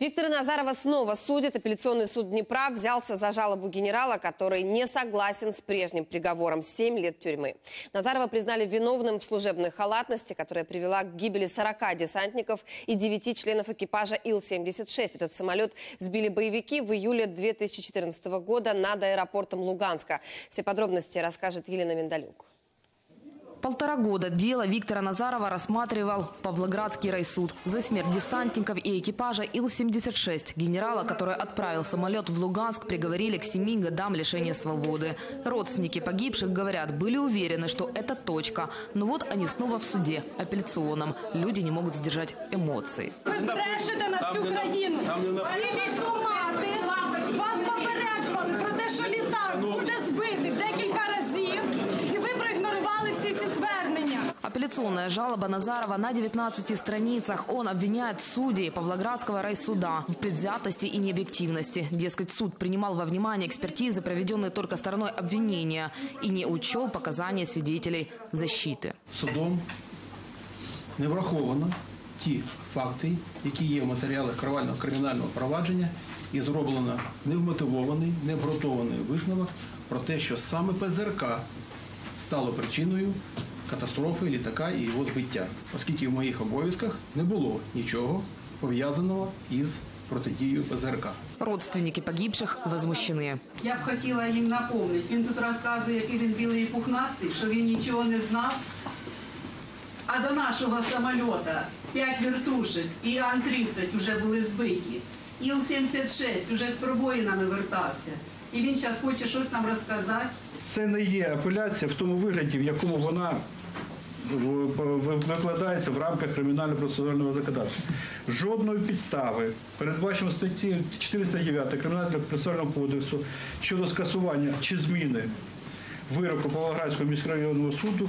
Виктора Назарова снова судят. Апелляционный суд Днепра взялся за жалобу генерала, который не согласен с прежним приговором – 7 лет тюрьмы. Назарова признали виновным в служебной халатности, которая привела к гибели 40 десантников и 9 членов экипажа Ил-76. Этот самолет сбили боевики в июле 2014 года над аэропортом Луганска. Все подробности расскажет Елена Миндалюк. Полтора года дело Виктора Назарова рассматривал Павлоградский райсуд за смерть десантников и экипажа Ил-76. Генерала, который отправил самолет в Луганск, приговорили к семи годам лишения свободы. Родственники погибших, говорят, были уверены, что это точка. Но вот они снова в суде, апелляционном. Люди не могут сдержать эмоций. Ви брешете на всю країну. Всі військомати вас попереджували про те, що літак буде збитий декілька Апелляционная жалоба Назарова на 19 страницах. Он обвиняет судей Павлоградского райсуда в предвзятости и необъективности. Дескать, суд принимал во внимание экспертизы, проведенные только стороной обвинения, и не учел показания свидетелей защиты. судом не враховано ті факти, які є в матеріалах кривального кримінального провадження, і зроблено невмотивований, необґрунтований висновок про те, що саме ПЗРК стало причиною Катастрофи літака і його збиття, оскільки в моїх обов'язках не було нічого пов'язаного із протидією ПЗРК. Родственники погибших возмущены. Я б хотіла їм напомнити. Він тут розказує, який він білий і пухнастий, що він нічого не знав. А до нашого самольота 5 вертушек і Ан-30 вже були збиті. Іл-76 вже з пробоїнами вертався. І він зараз хоче щось нам розказати. Це не є апеляція в тому вигляді, в якому вона викладається в рамках кримінально-процесуального законодавства. Жодної підстави, передбачено статті 409 Кримінального процесуального кодексу щодо скасування чи зміни вироку Павлоградського міськрайонного суду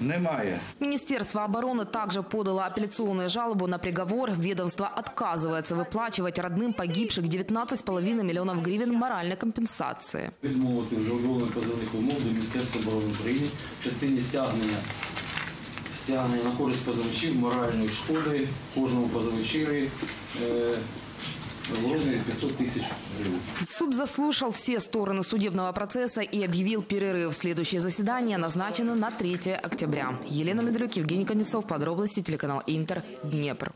немає. Министерство обороны также подало апелляционную жалобу на приговор. Ведомство отказывается выплачивать родным погибших 19,5 миллионов гривен моральной компенсации. відмовити вже оброблених позовних умов до Міністерства оборони України в частині стягнення стягнення на користь позивачів моральної шкоди кожному позивачеві е, в розмірі 500 тисяч гривень. Суд заслушал все стороны судебного процесса и объявил перерыв. Следующее заседание назначено на 3 октября. Елена Медлюк, Евгений Конецов. Подробности телеканал Интер. Днепр.